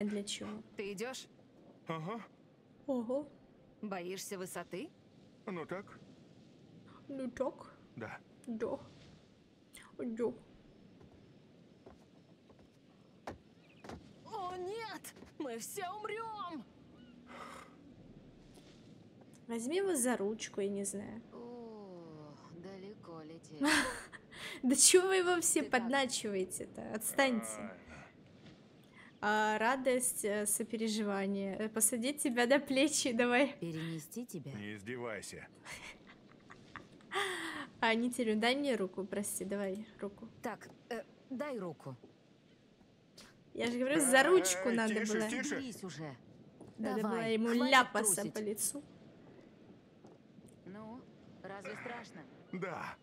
Для чего? Ты идешь? Ага, Ого. Боишься высоты? ну так, Ну так. да. Да. Да. О, нет! Мы все умрем! Возьми его за ручку, я не знаю. О, далеко лететь. Да чего вы его все подначиваете-то? Отстаньте. А, радость, э, сопереживание. Э, Посадить тебя на плечи, давай. Перенести тебя? Не издевайся. А, не терю, дай мне руку, прости, давай руку. Так, э, дай руку. Я же говорю, за Эй, ручку надо тише, было. тише. Уже. Надо Давай, было ему ляпаса трусить. по лицу. Ну, разве страшно? Да,